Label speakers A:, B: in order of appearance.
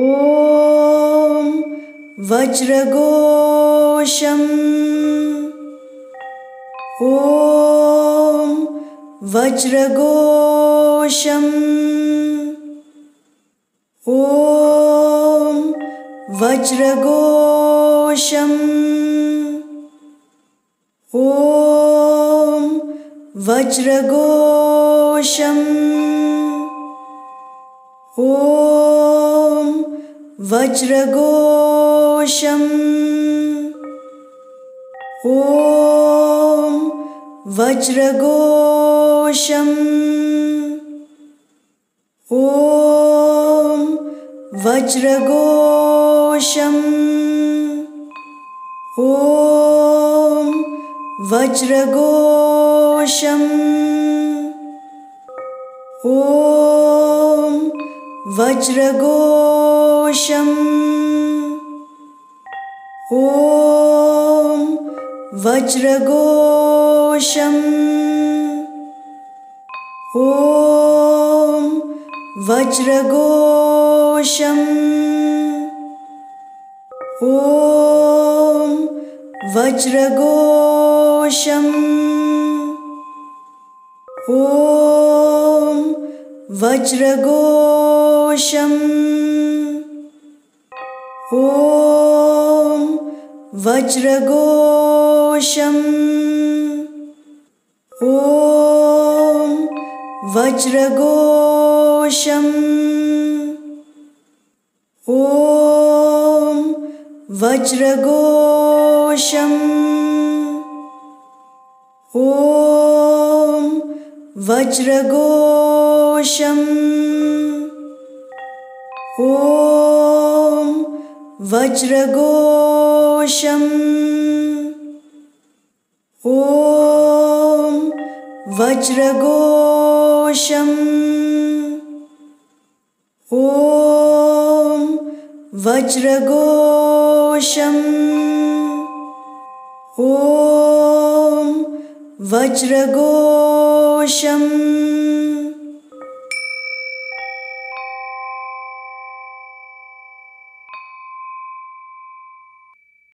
A: ॐ वज्रघोषम्। ॐ वज्रघोषम्। ॐ वज्रघोषम्। ॐ वज्रघोषम्। ॐ वज्रघोषम्। ॐ वज्रघोषम्। ॐ वज्रघोषम्। ॐ वज्रघोषम्। ॐ वज्रघोषम्। ॐ वज्रघोषम्। ॐ ॐ वज्रघोषम्। ॐ वज्रघोषम् ॐ वज्रघोषम् ॐ वज्रघोषम् ॐ वज्रघोषम् ॐ वज्रघोषम् ॐ वज्रघोषम्। ॐ वज्रघोषम्। ॐ वज्रघोषम्। ॐ वज्रघोषम्